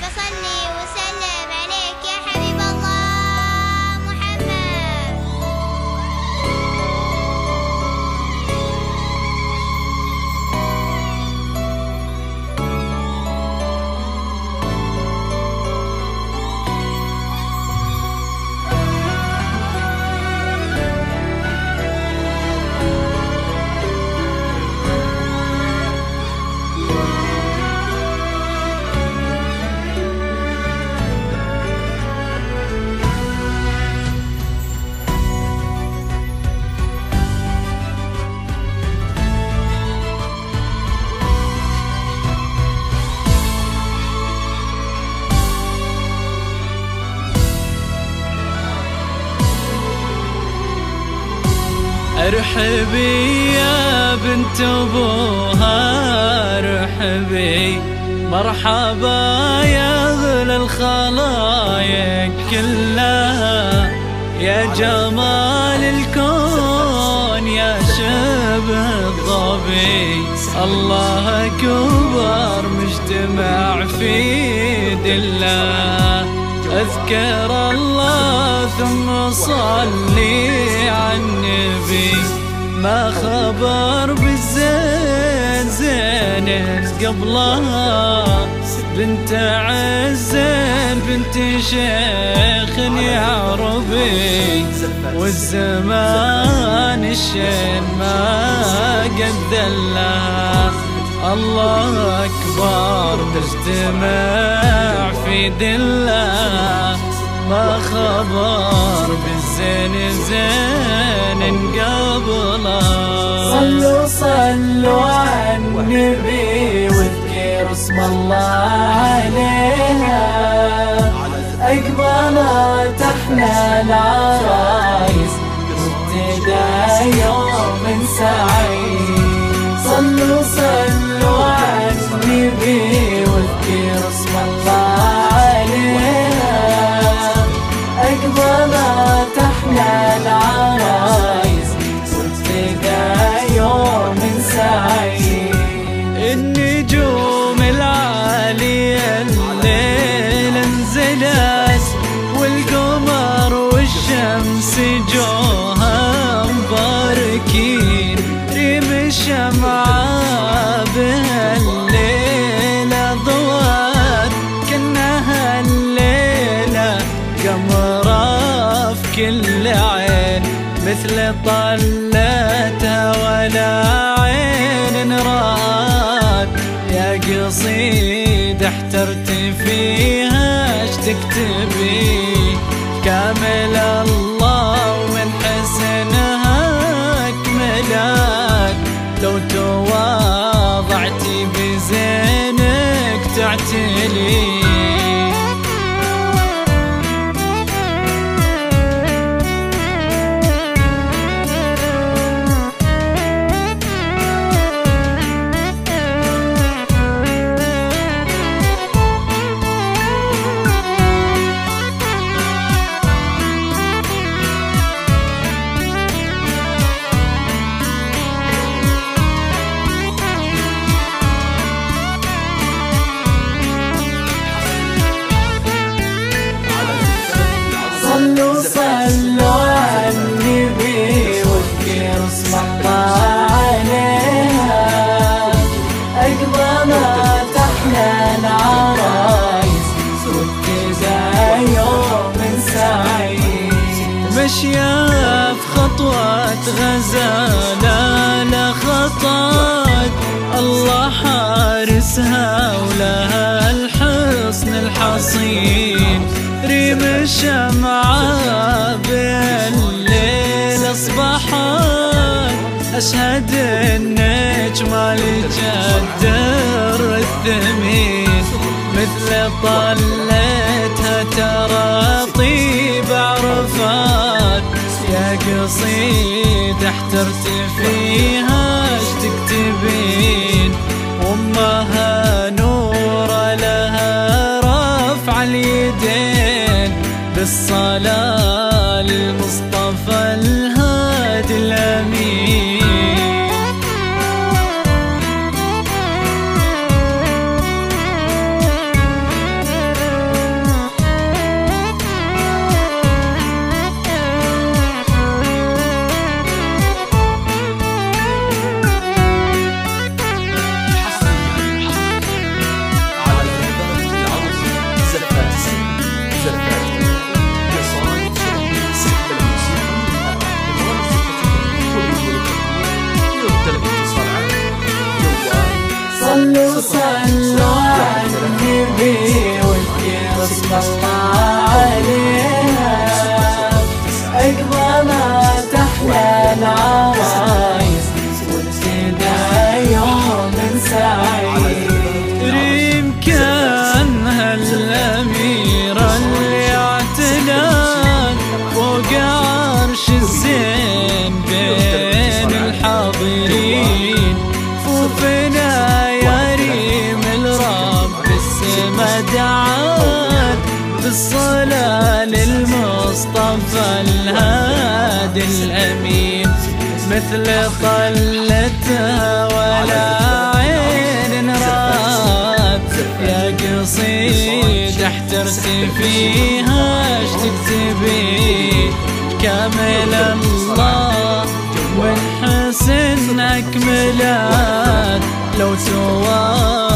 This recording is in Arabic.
فصلي وسلم أرحبي يا بنت أبوها أرحبي. مرحبا يا اغلى الخلايق كلها. يا جمال الكون يا شبه الظبي. الله أكبر مجتمع في دله أذكر الله ثم صلي على النبي. ما خبر بالزين زين قبلها. بنت عزين بنت شيخ يا ربي والزمان الشين ما قد دلها الله أكبر تجتمع في دلة ما خبر بالزين زين قبله صلوا صلوا على النبي واذكر اسم الله عليها أقبلت إحنا العرايس وابتدى يوم الشمعة بهالليلة ضوات كأنها الليلة قمرة في كل عين مثل طلتها ولا عين رات. يا قصيد احترت فيها اش تكتبي كامل الله. لا خطات الله حارسها ولها الحصن الحصين. ريم الشمعة بالليل أصبحت. أشهد النجمة لجدر الثمين. مثل طلتها ترى طيب عرفات. يا قصيد احترت فيها اش تكتبين وامها نور لها رفع اليدين. بالصلاة بالصلاة للمصطفى الهادي الأمين. مثل طلتها ولا عين رات يا قصيد احترت فيها اش تكتبي كامل الله من حسنك ملات لو تواضعت